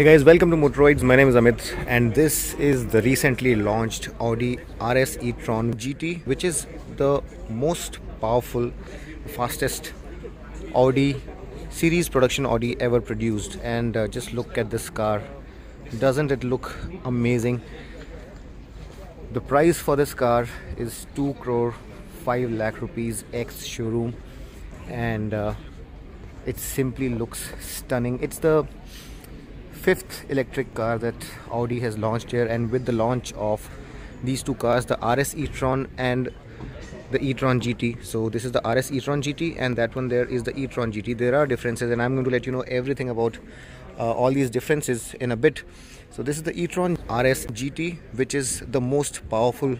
Hey guys, welcome to Motoroids. My name is Amit, and this is the recently launched Audi RS e-tron GT, which is the most powerful, fastest Audi series production Audi ever produced. And uh, just look at this car. Doesn't it look amazing? The price for this car is 2 crore 5 lakh rupees ex showroom and uh, it simply looks stunning. It's the fifth electric car that Audi has launched here. And with the launch of these two cars the RS e-tron and the e-tron GT so this is the RS e-tron GT and that one there is the e-tron GT there are differences and I'm going to let you know everything about uh, all these differences in a bit. So this is the e-tron RS GT which is the most powerful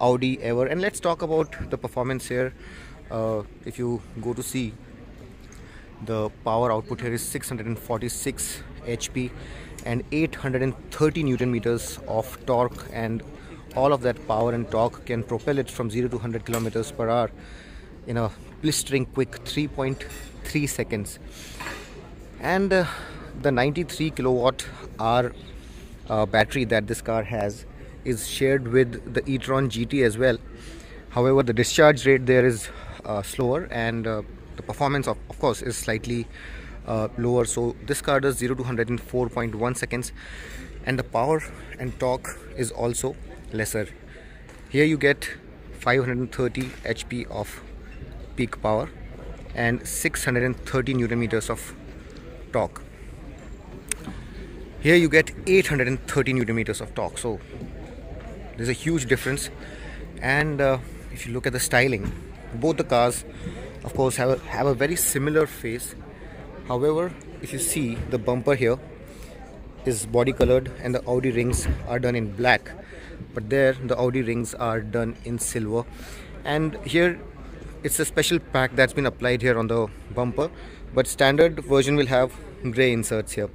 Audi ever. And let's talk about the performance here. Uh, if you go to see the power output here is 646 HP and 830 Newton meters of torque. And all of that power and torque can propel it from 0 to 100 kilometers per hour in a blistering quick 3.3 seconds. And uh, the 93 kilowatt hour uh, battery that this car has is shared with the e-tron GT as well. However the discharge rate there is uh, slower and uh, the performance of, of course is slightly uh, lower. So this car does 0 to 100 in 4.1 seconds. And the power and torque is also lesser. Here you get 530 HP of peak power and 630 newton meters of torque. Here you get 830 newton meters of torque. So there's a huge difference. And uh, if you look at the styling both the cars of course have a, have a very similar face however if you see the bumper here is body colored and the Audi rings are done in black. But there the Audi rings are done in silver. And here it's a special pack that's been applied here on the bumper. But standard version will have gray inserts here.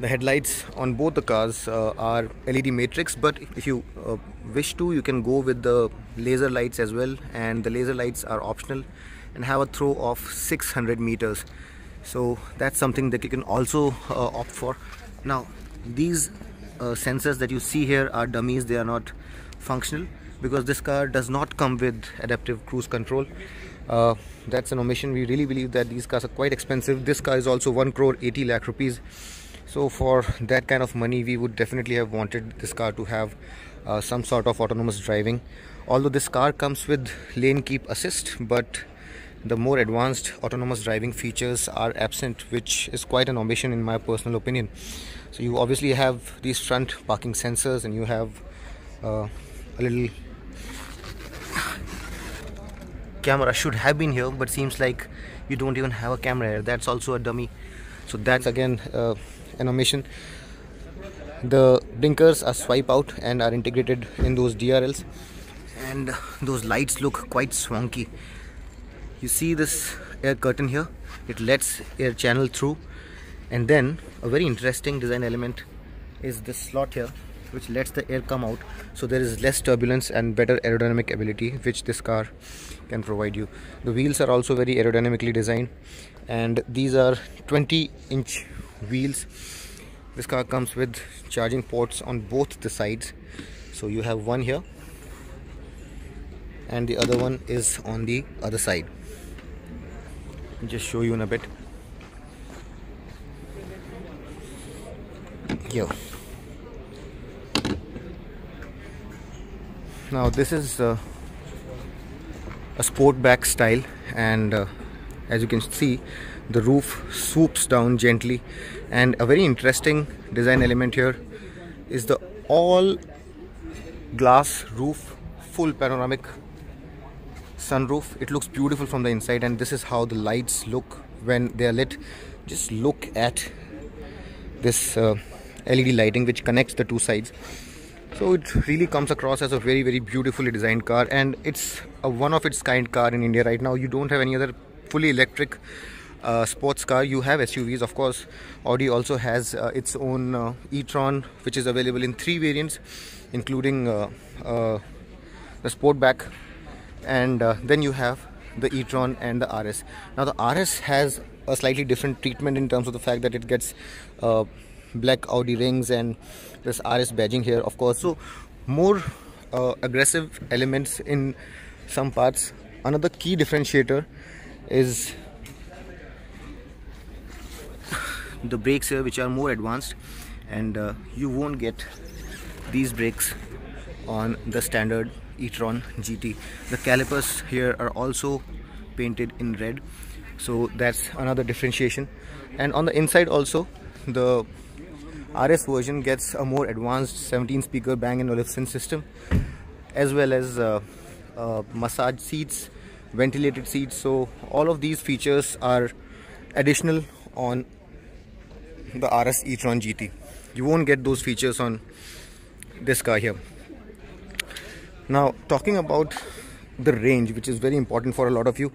The headlights on both the cars uh, are LED matrix. But if you uh, wish to you can go with the laser lights as well. And the laser lights are optional and have a throw of 600 meters so that's something that you can also uh, opt for. Now these uh, sensors that you see here are dummies. They are not functional because this car does not come with adaptive cruise control. Uh, that's an omission. We really believe that these cars are quite expensive. This car is also 1 crore 80 lakh rupees. So for that kind of money we would definitely have wanted this car to have uh, some sort of autonomous driving. Although this car comes with lane keep assist but the more advanced autonomous driving features are absent which is quite an omission in my personal opinion. So you obviously have these front parking sensors and you have uh, a little camera should have been here but seems like you don't even have a camera here. That's also a dummy. So that's again uh, an omission the blinkers are swipe out and are integrated in those DRLs and those lights look quite swanky you see this air curtain here? It lets air channel through. And then a very interesting design element is this slot here which lets the air come out. So there is less turbulence and better aerodynamic ability which this car can provide you. The wheels are also very aerodynamically designed. And these are 20 inch wheels. This car comes with charging ports on both the sides. So you have one here. And the other one is on the other side just show you in a bit. Here now this is uh, a sportback style and uh, as you can see the roof swoops down gently. And a very interesting design element here is the all glass roof full panoramic sunroof. It looks beautiful from the inside and this is how the lights look when they are lit. Just look at this uh, LED lighting which connects the two sides. So it really comes across as a very very beautifully designed car and it's a one of its kind car in India right now. You don't have any other fully electric uh, sports car. You have SUVs of course. Audi also has uh, its own uh, e-tron which is available in three variants including uh, uh, the sportback and uh, then you have the e-tron and the RS now the RS has a slightly different treatment in terms of the fact that it gets black Audi rings and this RS badging here of course. So more uh, aggressive elements in some parts. Another key differentiator is the brakes here which are more advanced and uh, you won't get these brakes on the standard e-tron GT the calipers here are also painted in red. So that's another differentiation. And on the inside also the RS version gets a more advanced 17 speaker Bang & Olufsen system as well as uh, uh, massage seats ventilated seats. So all of these features are additional on the RS e-tron GT you won't get those features on this car here now talking about the range which is very important for a lot of you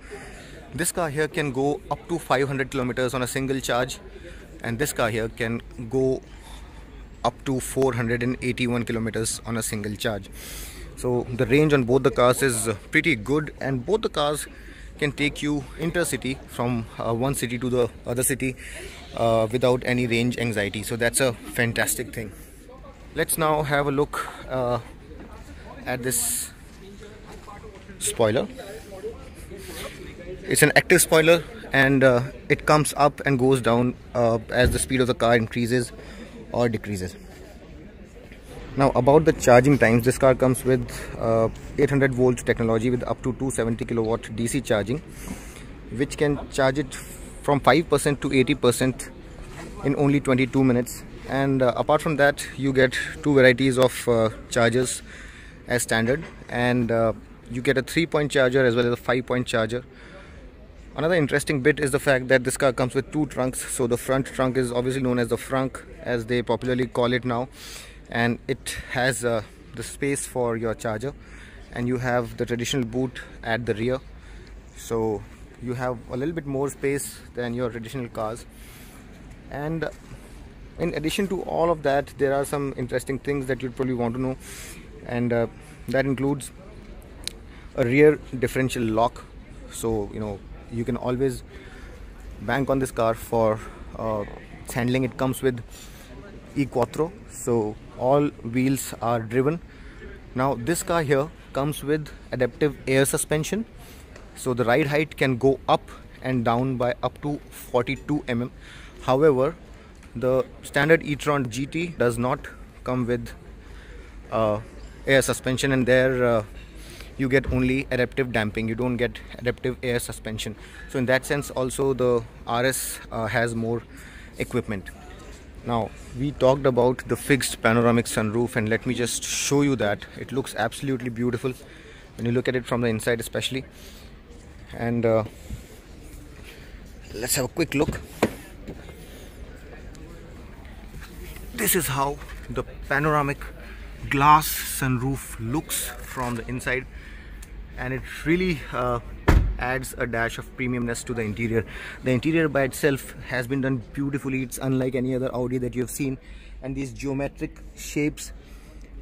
this car here can go up to 500 kilometers on a single charge and this car here can go up to 481 kilometers on a single charge. So the range on both the cars is pretty good and both the cars can take you intercity from uh, one city to the other city uh, without any range anxiety. So that's a fantastic thing. Let's now have a look uh, at this spoiler. It's an active spoiler and uh, it comes up and goes down uh, as the speed of the car increases or decreases. Now about the charging times this car comes with uh, 800 volt technology with up to 270 kilowatt dc charging which can charge it from 5% to 80% in only 22 minutes. And uh, apart from that you get two varieties of uh, chargers as standard and uh, you get a three point charger as well as a five point charger Another interesting bit is the fact that this car comes with two trunks. So the front trunk is obviously known as the frunk as they popularly call it now. And it has uh, the space for your charger. And you have the traditional boot at the rear. So you have a little bit more space than your traditional cars. And in addition to all of that, there are some interesting things that you'd probably want to know. And uh, that includes a rear differential lock. So, you know, you can always bank on this car for uh, handling. It comes with e-quattro. So all wheels are driven. Now this car here comes with adaptive air suspension. So the ride height can go up and down by up to 42 mm however the standard e-tron gt does not come with uh, air suspension and there uh, you get only adaptive damping. You don't get adaptive air suspension. So in that sense also the RS uh, has more equipment. Now we talked about the fixed panoramic sunroof and let me just show you that. It looks absolutely beautiful when you look at it from the inside especially. And uh, let's have a quick look. This is how the panoramic glass sunroof looks from the inside and it really uh, adds a dash of premiumness to the interior. The interior by itself has been done beautifully. It's unlike any other Audi that you've seen. And these geometric shapes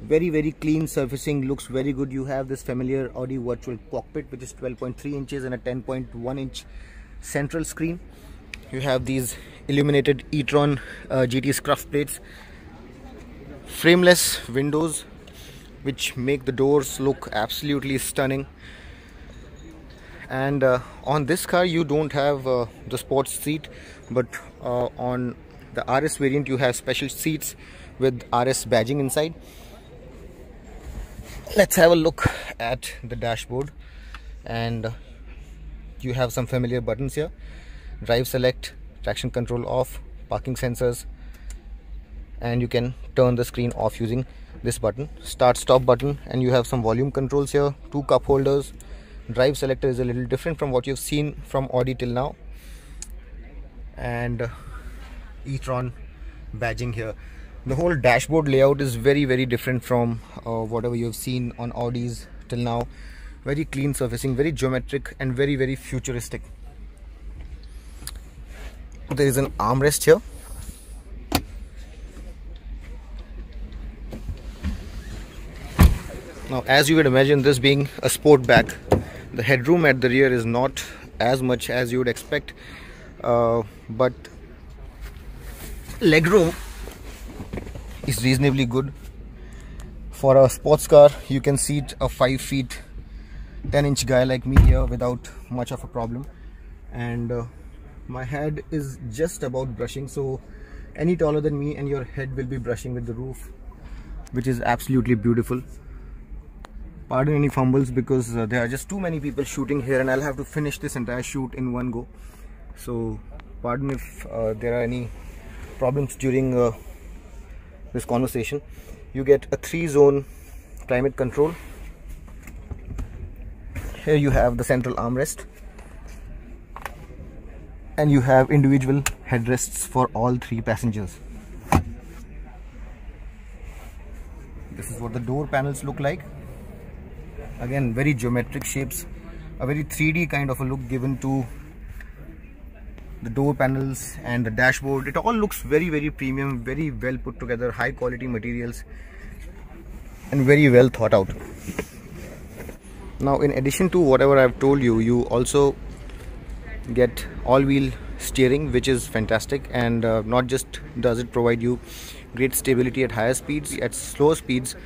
very very clean surfacing looks very good. You have this familiar Audi virtual cockpit which is 12.3 inches and a 10.1 inch central screen. You have these illuminated e-tron uh, GT scuff plates frameless windows which make the doors look absolutely stunning. And uh, on this car you don't have uh, the sports seat but uh, on the RS variant you have special seats with RS badging inside. Let's have a look at the dashboard. And you have some familiar buttons here. Drive select traction control off parking sensors and you can turn the screen off using this button. Start stop button and you have some volume controls here. Two cup holders. Drive selector is a little different from what you've seen from Audi till now. And uh, e-tron badging here. The whole dashboard layout is very very different from uh, whatever you've seen on Audis till now. Very clean surfacing very geometric and very very futuristic. There is an armrest here now as you would imagine this being a sportback the headroom at the rear is not as much as you would expect uh, but legroom is reasonably good. For a sports car you can seat a 5 feet 10 inch guy like me here without much of a problem. And uh, my head is just about brushing so any taller than me and your head will be brushing with the roof which is absolutely beautiful pardon any fumbles because uh, there are just too many people shooting here and I'll have to finish this entire shoot in one go. So pardon if uh, there are any problems during uh, this conversation. You get a three zone climate control. Here you have the central armrest. And you have individual headrests for all three passengers. This is what the door panels look like again very geometric shapes. A very 3d kind of a look given to the door panels and the dashboard. It all looks very very premium very well put together high quality materials and very well thought out. Now in addition to whatever I've told you you also get all-wheel steering which is fantastic and uh, not just does it provide you great stability at higher speeds at slower speeds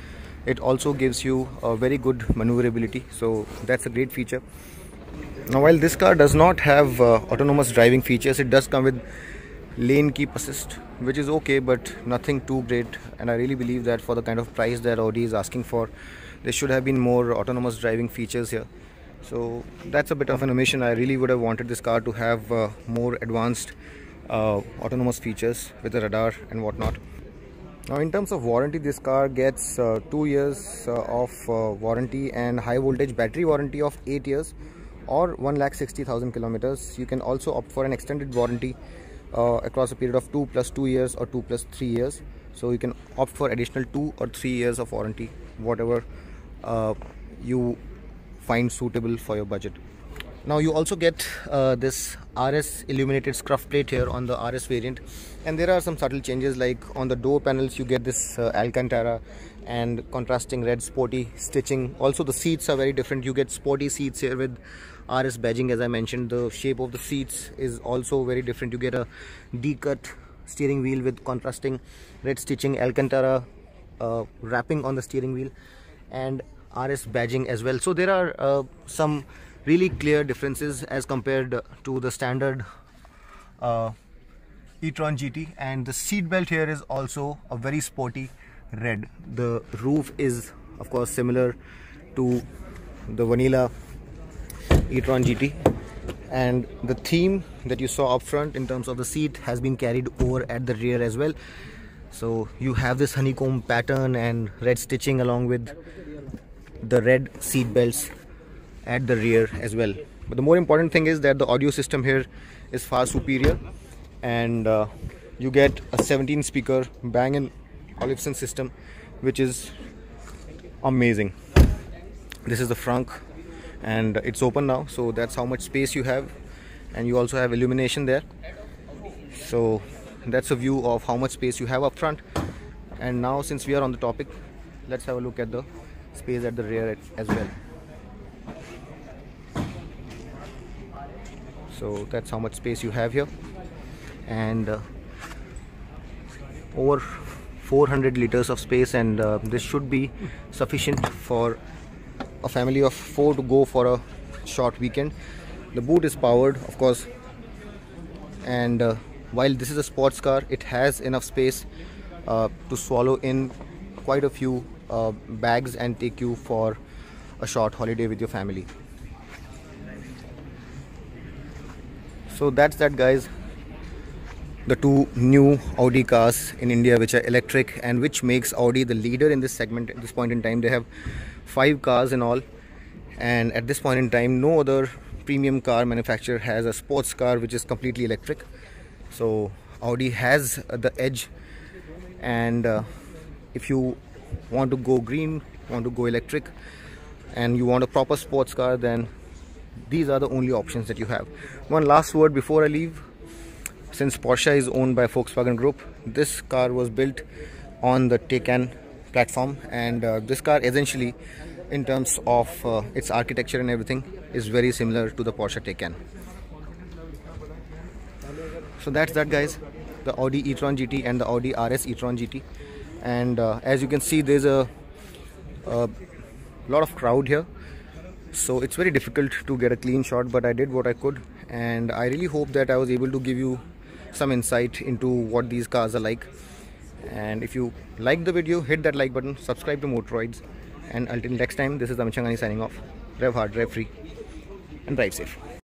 it also gives you a very good maneuverability so that's a great feature. Now while this car does not have uh, autonomous driving features it does come with lane keep assist which is okay but nothing too great. And I really believe that for the kind of price that Audi is asking for there should have been more autonomous driving features here. So that's a bit of an omission. I really would have wanted this car to have uh, more advanced uh, autonomous features with the radar and whatnot now in terms of warranty this car gets uh, two years uh, of uh, warranty and high voltage battery warranty of eight years or 1,60,000 kilometers. You can also opt for an extended warranty uh, across a period of 2 plus 2 years or 2 plus 3 years. So you can opt for additional 2 or 3 years of warranty whatever uh, you find suitable for your budget now you also get uh, this RS illuminated scuff plate here on the RS variant. And there are some subtle changes like on the door panels you get this uh, Alcantara and contrasting red sporty stitching. Also the seats are very different. You get sporty seats here with RS badging as I mentioned. The shape of the seats is also very different. You get a D-cut steering wheel with contrasting red stitching Alcantara uh, wrapping on the steering wheel and RS badging as well. So there are uh, some really clear differences as compared to the standard uh, e-tron GT and the seat belt here is also a very sporty red. The roof is of course similar to the vanilla e-tron GT and the theme that you saw up front in terms of the seat has been carried over at the rear as well. So you have this honeycomb pattern and red stitching along with the red seat belts at the rear as well. But the more important thing is that the audio system here is far superior and uh, you get a 17 speaker Bang & Olufsen system which is amazing. This is the frunk and it's open now so that's how much space you have. And you also have illumination there. So that's a view of how much space you have up front. And now since we are on the topic let's have a look at the space at the rear as well so that's how much space you have here. And uh, over 400 liters of space and uh, this should be sufficient for a family of four to go for a short weekend. The boot is powered of course. And uh, while this is a sports car it has enough space uh, to swallow in quite a few uh, bags and take you for a short holiday with your family so that's that guys. The two new Audi cars in India which are electric and which makes Audi the leader in this segment at this point in time. They have five cars in all. And at this point in time no other premium car manufacturer has a sports car which is completely electric. So Audi has the edge. And uh, if you want to go green want to go electric and you want a proper sports car then these are the only options that you have. One last word before I leave. Since Porsche is owned by Volkswagen Group this car was built on the Taycan platform and uh, this car essentially in terms of uh, its architecture and everything is very similar to the Porsche Taycan. So that's that guys. The Audi e-tron GT and the Audi RS e-tron GT and uh, as you can see there's a, a lot of crowd here so it's very difficult to get a clean shot but I did what I could and I really hope that I was able to give you some insight into what these cars are like. And if you like the video hit that like button subscribe to Motoroids and until next time this is Amit Chhangani signing off. Rev hard rev free and drive safe